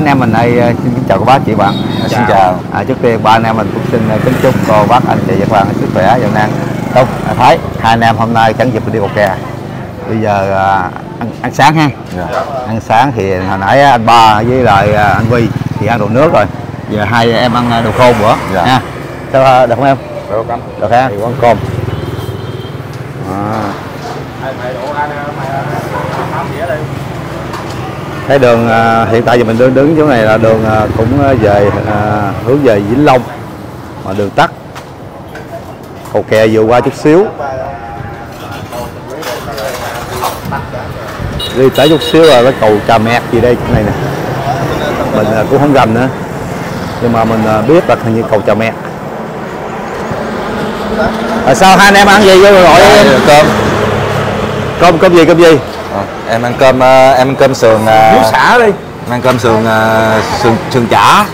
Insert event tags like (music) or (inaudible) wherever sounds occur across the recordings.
mấy anh em mình đây ờ, xin kính chào cô bác chị bạn Xin chào. à, trước tiên ba anh em mình cũng xin ờ, kính chúc cô bác anh chị và bạn sức khỏe giàu năng tốt à, thấy hai anh em hôm nay chẳng dịp đi cầu kè bây giờ à, ăn, ăn sáng ha Dạ. ăn sáng thì hồi nãy anh ba với lại à, anh Vi thì ăn đồ nước rồi giờ hai em ăn à, đồ khô bữa Dạ. ha sao à, được không em Được không? được ha quán cơm à. Mày mày đổ ra mày tám dĩa đi. Cái đường à, hiện tại giờ mình đứng đứng chỗ này là đường à, cũng à, về hướng về Vĩnh Long. Mà đường tắt. Cầu kè vừa qua chút xíu. Đi tới chút xíu là cái cầu Trà Mẹt gì đây chỗ này nè. Mình cũng không rành nữa. Nhưng mà mình biết là hình như cầu Trà Mẹt. À, sao hai anh em ăn gì vô rồi gọi em? cơm. cơm cơm gì cơm gì Ờ, em ăn cơm ờ, em ăn cơm sườn ờ, Muối xả đi em ăn cơm sườn ờ, sườn sườn chả.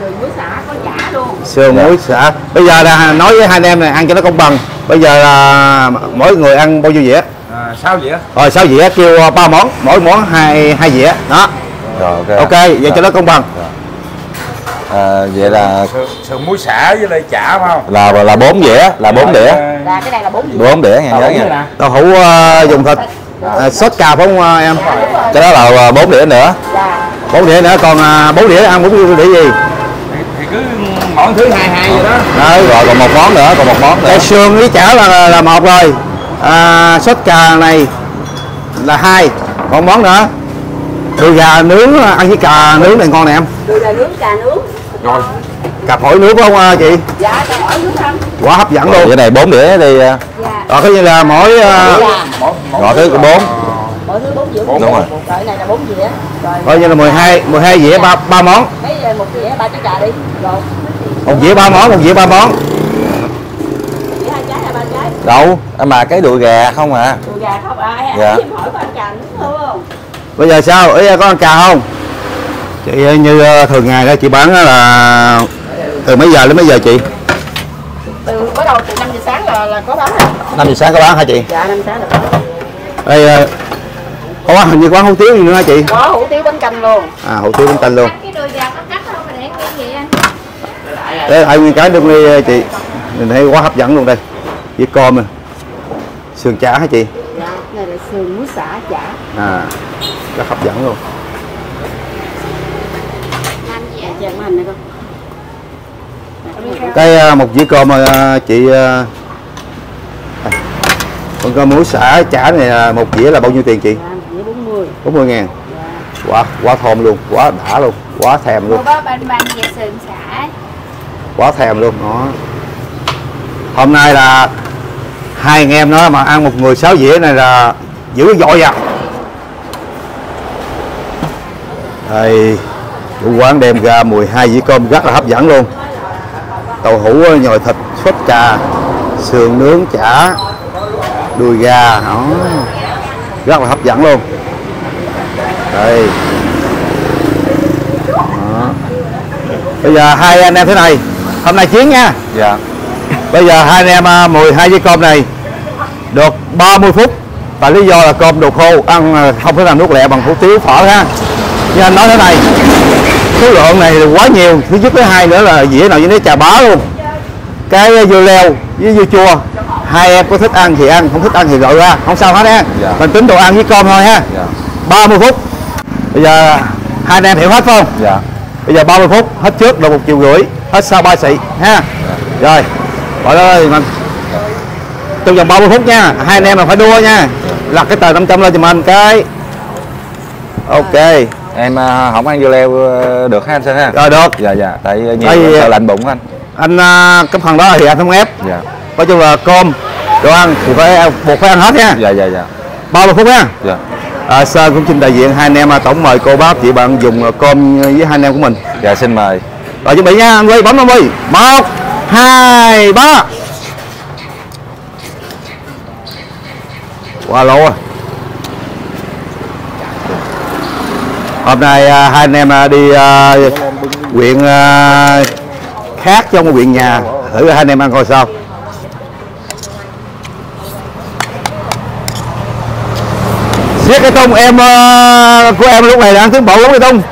Sườn muối xả có chả luôn sườn Dạ. muối xả bây giờ là nói với hai anh em này ăn cho nó công bằng bây giờ là mỗi người ăn bao nhiêu dĩa À, sao vậy? rồi sáu dĩa kêu ờ, ba món mỗi món hai hai dĩa đó Rồi ok. ok vậy Dạ. cho nó công bằng Ờ, vậy là Sườn, sườn muối xả với lại chả phải không? là là bốn dĩa, là bốn đĩa. Là cái này là bốn dĩa Bốn đĩa nghe nhớ nha. đậu hũ ờ, dùng thịt à, sốt cà phải không ờ, em Cái đó là ờ, bốn đĩa nữa. Dạ bốn đĩa nữa còn à, bốn đĩa ăn bốn đĩa gì Thì, thì cứ mỗi thứ hai hai vậy đó. Đấy. Rồi còn một món nữa, còn một món nữa. cái xương với chả là, là, một rồi à, sốt cà này là hai còn món nữa đùi gà nướng ăn với cà nướng này ngon nè em Đùi gà nướng, cà nướng Rồi. cà phổi nướng phải không à, chị Dạ, cà hỏi nướng không? Quá hấp dẫn Rồi, luôn Cái này bốn đĩa đi. ờ, Dạ rồi coi như là mỗi à, Dạ Mỗi, mỗi Rồi thứ có bốn. Mỗi thứ bốn dĩa Bốn, đúng rồi. Rồi cái này là bốn dĩa Rồi coi như là 12 12 dĩa ba ba món Mấy ờ, một dĩa ba trái trà đi Rồi một dĩa ba món một dĩa ba món Dĩa hai trái hay ba trái Đâu, à, mà cái đùi gà không à. Đùi gà không? À, Dạ. em hỏi có ăn cà không? bây giờ sao ý có ăn cà không chị như thường ngày đó chị bán á là từ mấy giờ đến mấy giờ chị Từ bắt đầu từ 5 giờ sáng là, là có bán rồi 5 giờ sáng có bán hả chị? Dạ 5 sáng là có. Đây ờ, có bán hình như quán hủ tiếu gì nữa hả chị? Có hủ tiếu bánh canh luôn. À hủ tiếu bánh canh luôn. Cái đùi gà có cắt không mà để nguyên vậy anh? Đây hai nguyên cái đương đi chị? Mình thấy quá hấp dẫn luôn đây. Với cơm nè sườn chả hả chị? Dạ, này là sườn muối xả chả. À rất hấp dẫn luôn. Làm gì Dạ, ạ chèn hành này con. Dạ, cái à, một dĩa cơm à, chị à, à, con cơm muối xả chả này là một dĩa là bao nhiêu tiền chị? Dạ, 40 40 ngàn. Dạ quá quá thơm luôn quá đã luôn quá thèm luôn. Quá thèm luôn đó. Hôm nay là hai anh em nó mà ăn một người sáu dĩa này là giữ dội à. Đây chủ quán đem ra 12 dĩa cơm rất là hấp dẫn luôn tàu hũ nhồi thịt sốt cà sườn nướng chả đùi gà đó. rất là hấp dẫn luôn đây đó. bây giờ hai anh em thế này hôm nay chiến nha Dạ. bây giờ hai anh em à, 12 dĩa cơm này được 30 phút và lý do là cơm đồ khô ăn à, không thể làm nước lẹ bằng hủ tiếu phở ha nhưng anh nói thế này số lượng này là quá nhiều. Thứ nhất thứ hai nữa là dĩa nào như thế trà bá luôn. Cái dưa leo với dưa chua. Hai em có thích ăn thì ăn không thích ăn thì gọi ra. Không sao hết ha Dạ. mình tính đồ ăn với cơm thôi ha. Dạ. 30 phút. Bây giờ hai anh em hiểu hết không? Dạ. bây giờ 30 phút hết trước là một triệu rưỡi hết sau ba xị ha. Rồi gọi ơi mình trong vòng 30 phút nha. Hai anh em là phải đua nha. Lật cái tờ 500 lên cho mình cái ok Em ờ, không ăn dưa leo ờ, được ha anh Sơn ha? rồi được Dạ dạ, tại nhiều Tại vì- sợ lạnh bụng anh. anh à, cái phần đó thì anh không ép Dạ. nói chung là cơm đồ ăn thì phải buộc phải ăn hết nha Dạ dạ dạ. 30 phút nha Dạ. à, Sơn cũng xin đại diện hai anh em à, tổng mời cô bác chị bạn dùng à, cơm với hai anh em của mình Dạ xin mời. rồi chuẩn bị nha anh quay bấm 50 một hai ba qua lô à hôm nay à, hai anh em à, đi à, huyện khác trong huyện nhà. Thử hai anh em ăn coi sao. Xét cái tông em uh, của em lúc này đang tiến bộ lắm cái tông.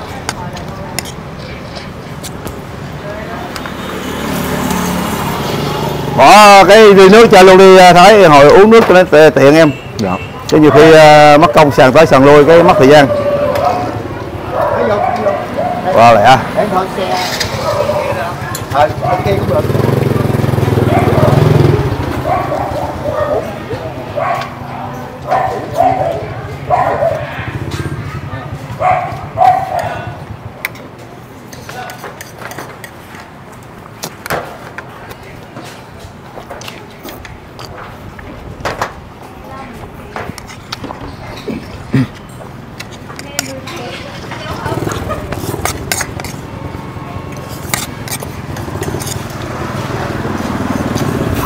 Bỏ cái đi nước cho luôn đi thấy hồi uống nước cho nó tiện em. Dạ. chứ nhiều khi uh, mất công sàn tới sàn lui cái mất thời gian qua lẹ để thôi xe. Ờ ok cũng được.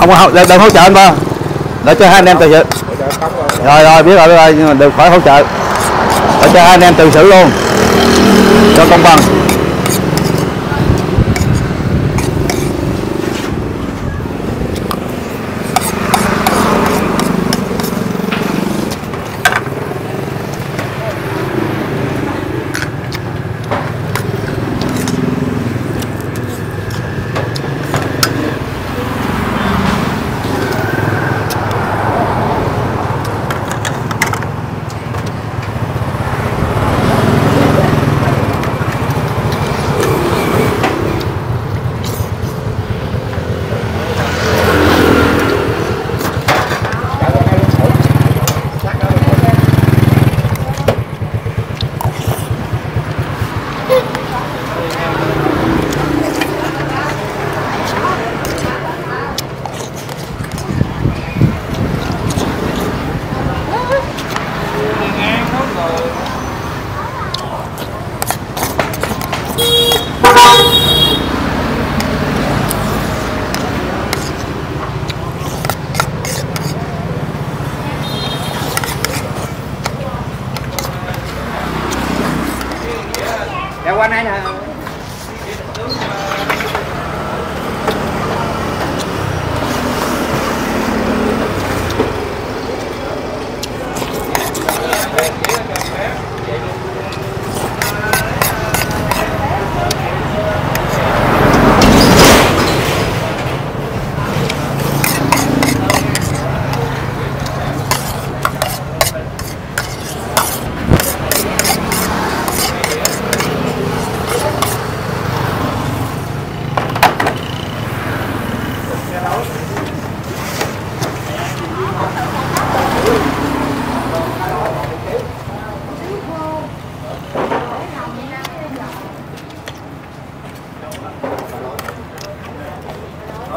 Không không đừng, đừng hỗ trợ anh ba để cho hai anh em tự xử rồi rồi biết rồi biết rồi nhưng mà đừng khỏi hỗ trợ. Để cho hai anh em tự xử luôn. Cho công bằng.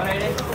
All right.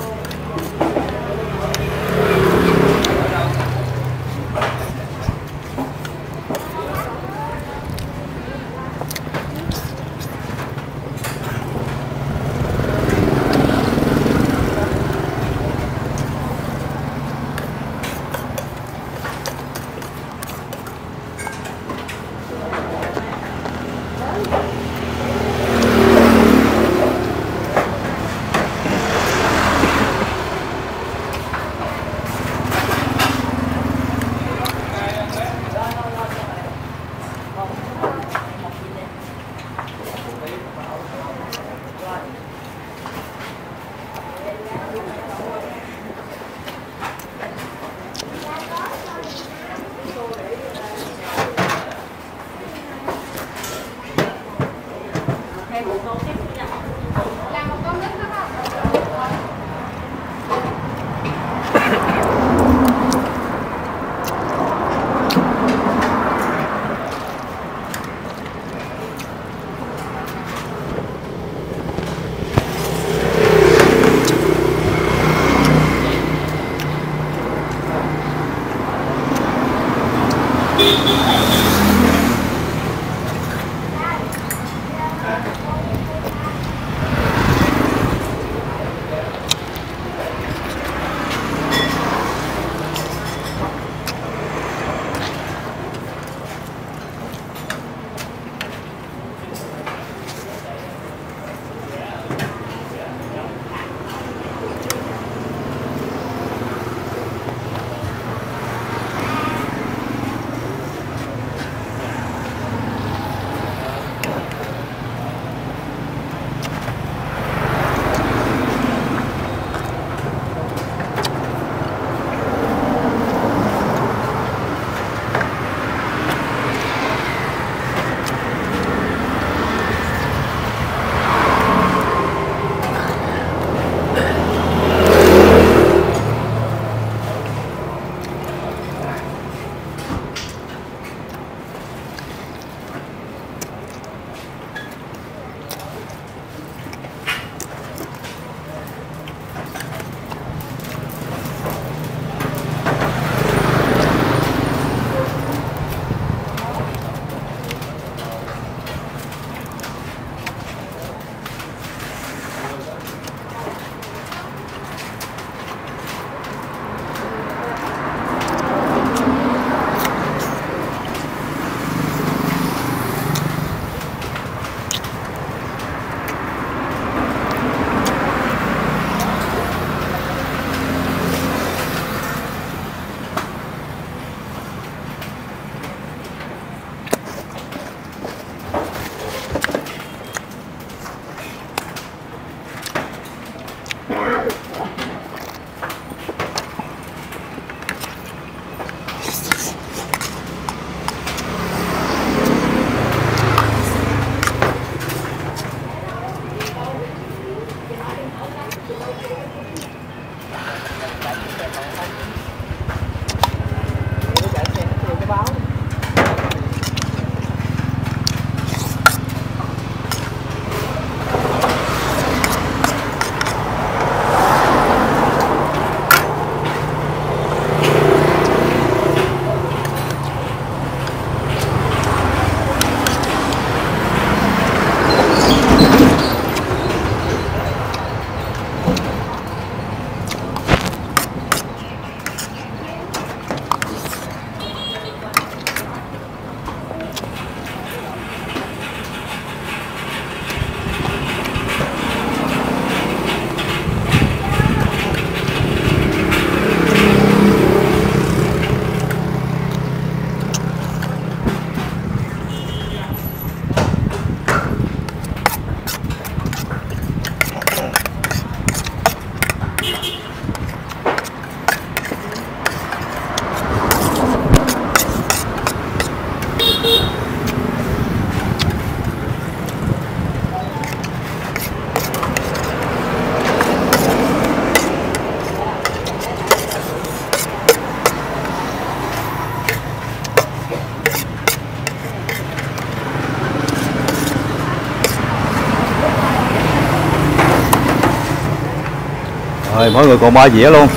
Rồi mỗi người còn ba dĩa luôn.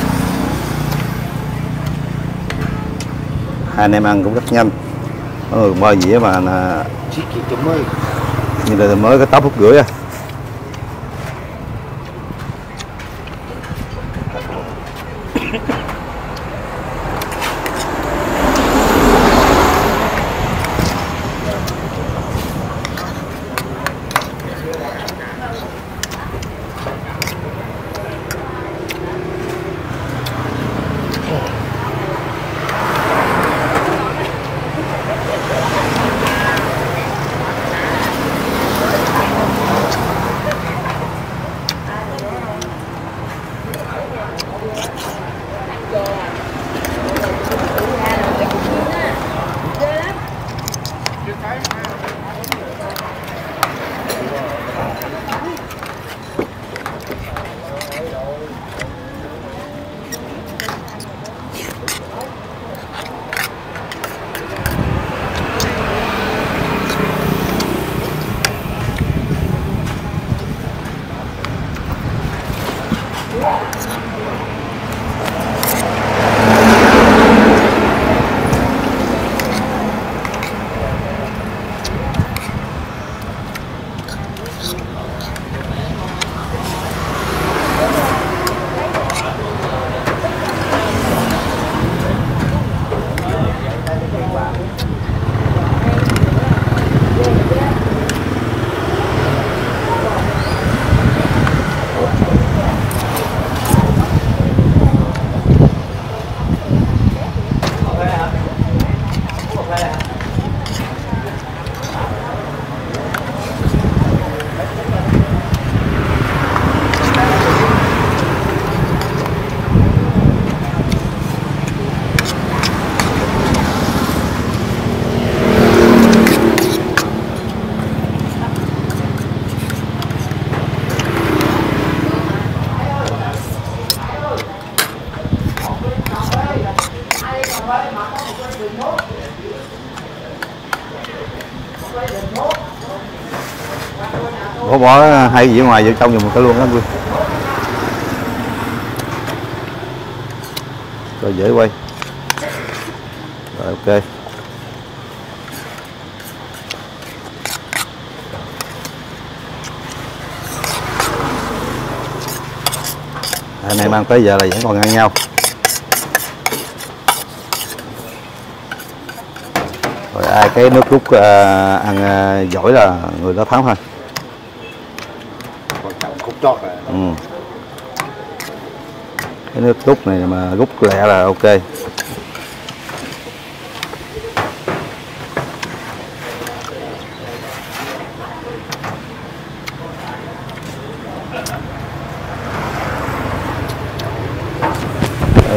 Hai anh em ăn cũng rất nhanh. Mỗi người ba dĩa mà là như là mới cái tóc phút rưỡi à bỏ hay hai dĩa ngoài vô trong dùng một cái luôn đó Quyên rồi dễ quay. Rồi ok. Anh em ăn tới giờ là vẫn còn ngang nhau. Rồi ai cái nước rút uh, ăn uh, giỏi là người đó thắng thôi chót rồi ừ. cái nước rút này mà rút lẹ là ok. Cái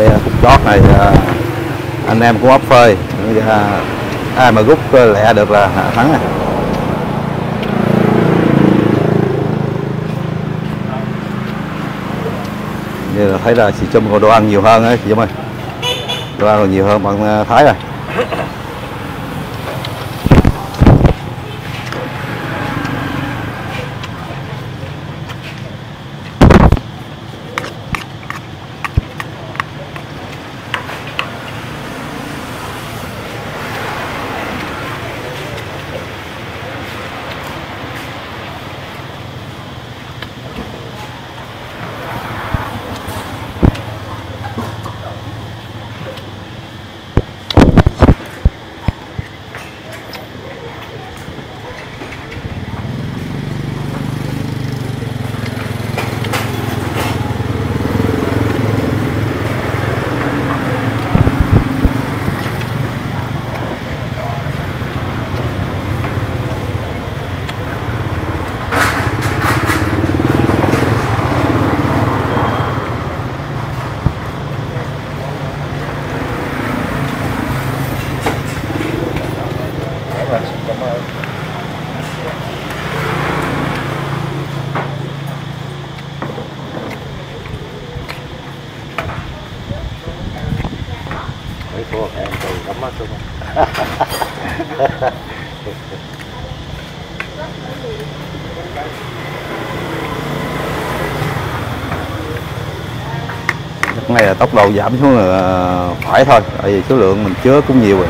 ờ, chót này ờ, anh em cũng ấp phơi. Ờ, ai mà rút lẹ được là thắng này. Thấy là chị Trâm còn đồ ăn nhiều hơn ấy, chị Trâm ơi. Đồ ăn còn nhiều hơn bằng à, Thái rồi mấy cô em tôi cắm mắt luôn Lúc này là tốc độ giảm xuống là ờ, phải thôi, tại vì số lượng mình chứa cũng nhiều rồi.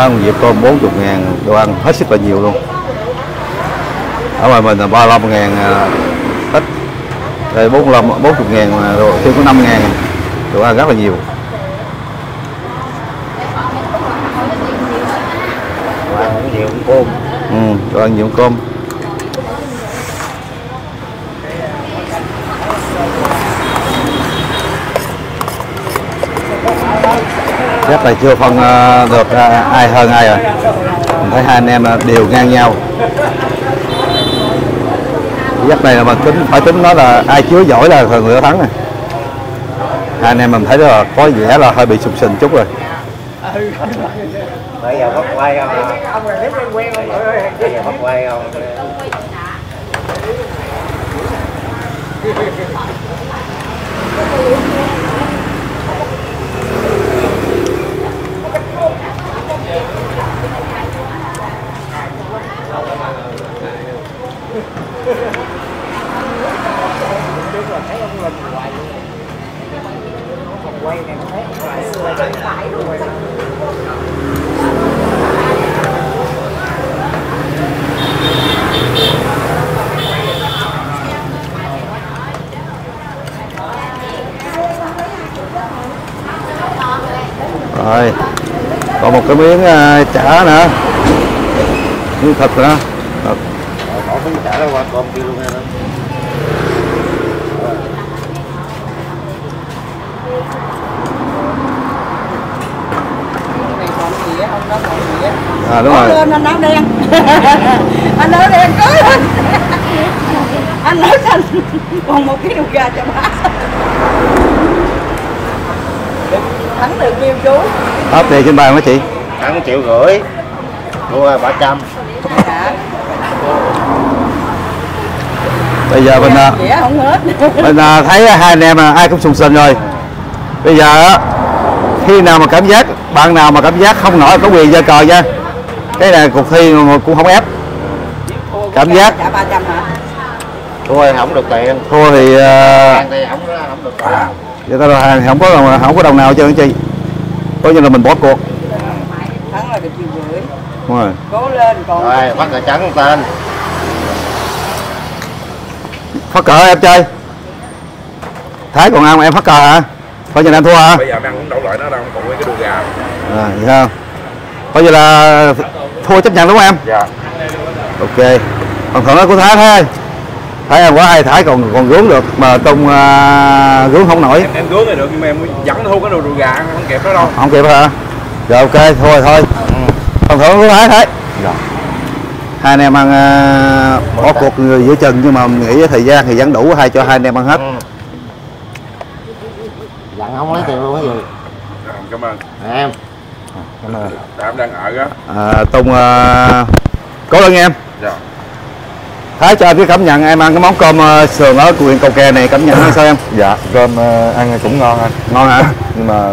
Mấy ông Việt tôm 40 ngàn đồ ăn hết sức là nhiều luôn. Ở ngoài mình là 35 ngàn à, ít. Đây 45 40 ngàn mà đồ chưa có 5 ngàn. Đồ ăn rất là nhiều. Và cũng nhiều cơm. Ừ, đồ ăn nhiều cơm chắc là chưa phân ờ, được ờ, ai hơn ai rồi. Mình thấy hai anh em ờ, đều ngang nhau. Giấc này là mình tính phải tính nó là ai chứa giỏi là thường người đó thắng này. Hai anh em mình thấy là có vẻ là hơi bị sụp sình chút rồi. Bây giờ bắt quay không bây giờ bắt quay không rồi. Còn một cái miếng ờ, chả nữa. Miếng thịt nữa. Thịt. bỏ cũng trả ra qua cơm kia luôn em nó còn gì á à đúng Có rồi. lên anh áo đen anh. Áo đen cưới anh anh. Nói xanh còn một cái đầu gà cho má. Thắng được nhiêu chú? Hết tiền trên bàn mấy chị? Ăn triệu rưỡi. Thua ba trăm. Dạ. Bây giờ mình à, dẻ không hết. (laughs) mình à, thấy hai anh em à, ai cũng sùng sình rồi. Bây giờ á, khi nào mà cảm giác bạn nào mà cảm giác không nổi có quyền ra cờ nha cái này cuộc thi mà cũng không ép. Cảm giác. trả hả? Thua thì không được tiền? Thua thì uh, ăn thì không không được tiền. Người ta đòi hàng thì không có đồng không có đồng nào hết trơn chi coi như là mình bỏ cuộc. Thắng là được triệu rưỡi đúng rồi. Cố lên còn rồi bắt cờ trắng tên. Phát cờ em chơi. Thái còn ăn em phát cờ hả? Coi như là em thua hả? Bây giờ ăn cũng đâu loại nó đâu còn nguyên cái đùi gà. À, vậy không? Coi như là thua chấp nhận đúng không em? Dạ. Ok. Còn thưởng của thái thôi. Thái em quá hay thái còn còn gướng được mà tung uh, gướng không nổi. Em gướng thì được nhưng mà em vẫn thu cái đồ đùi gà không kịp đó đâu. Không kịp hả? Rồi ok thôi rồi thôi. Phần thưởng của thái thái hai anh em ăn uh, bỏ cuộc người giữa chừng nhưng mà nghĩ thời gian thì vẫn đủ hai cho hai anh em ăn hết. Dặn không lấy tiền luôn cái gì Dạ, cảm ơn em Dạ, em đang ở đó à, tung uh, cố lên em. Dạ. Thái cho em cái cảm nhận em ăn cái món cơm uh, sườn ở huyện cầu kè này cảm nhận nó sao em? (coughs) Dạ, cơm ờ, ăn cũng ngon anh. Ngon hả? (coughs) Nhưng mà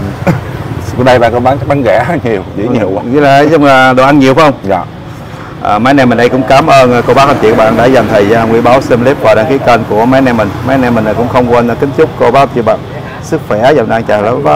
Ở đây bà có bán bán rẻ (laughs) nhiều, dĩ nhiều quá với là nói chung là đồ ăn nhiều phải không? Dạ. À, mấy anh em mình đây cũng cảm ơn cô bác anh chị các bạn đã dành thời gian quý báo xem clip và đăng ký kênh của mấy anh em mình. Mấy anh em mình cũng không quên kính chúc cô bác chị bạn sức khỏe và đang chào lắm bye